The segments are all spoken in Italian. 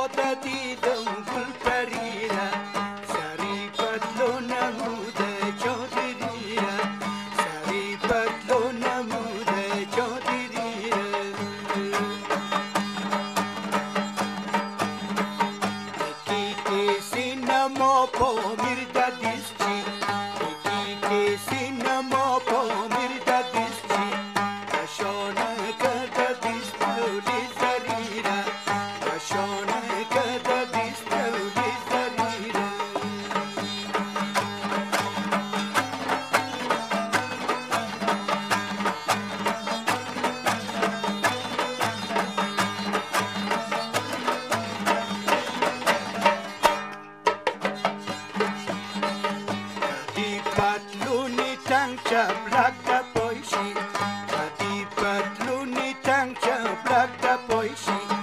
potati dângul părină Sări pătlună mudă ciodirină Sări pătlună mudă ciodirină Nikiti Black da poisi, pati patluni tang ceblak da poisi.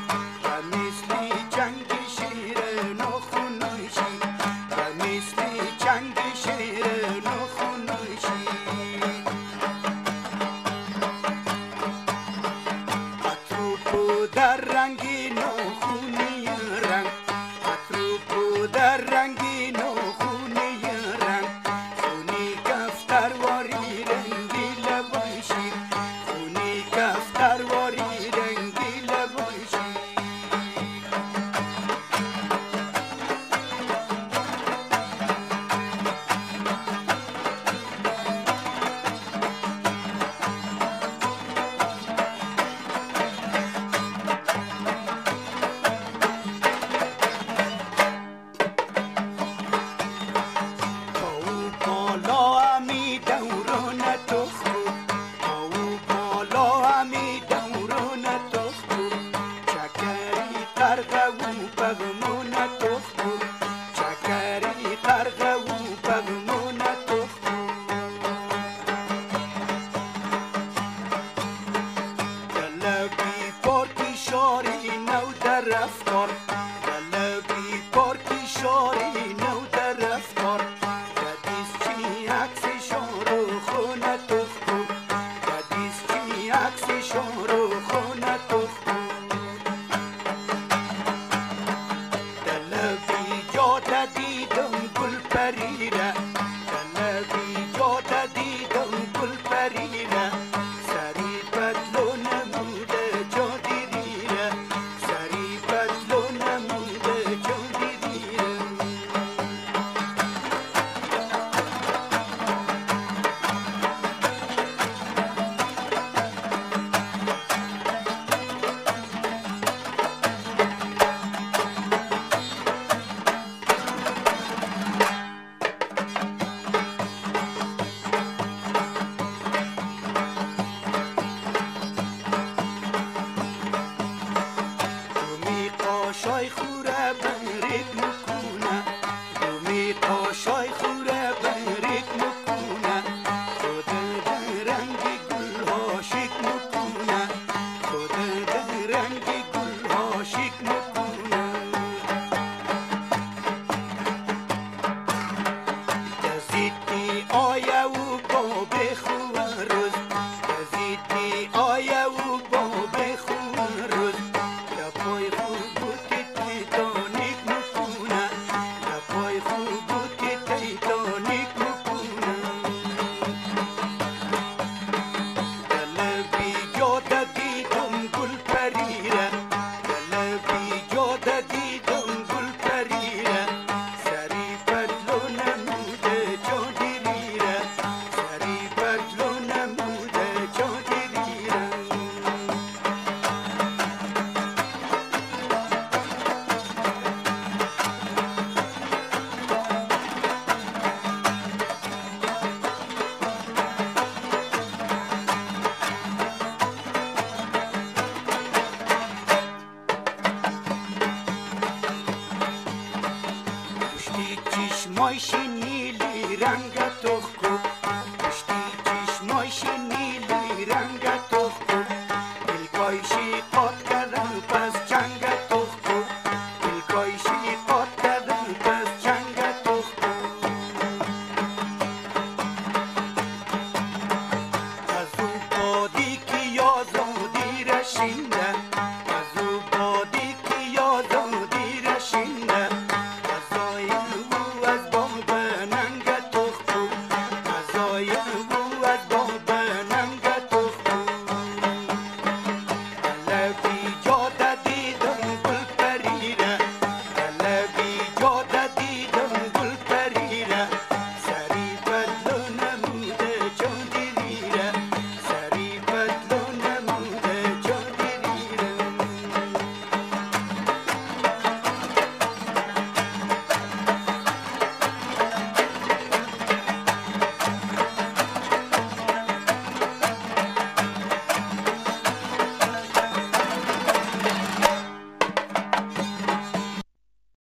عاشق آیا و با بخور روز. آیا و با Moj shinili ranga y yo